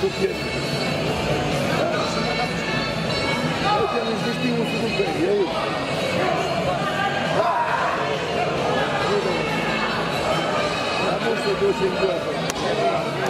pequeno. Eu tenho investimos tudo bem, e Vamos fazer moça deu 50.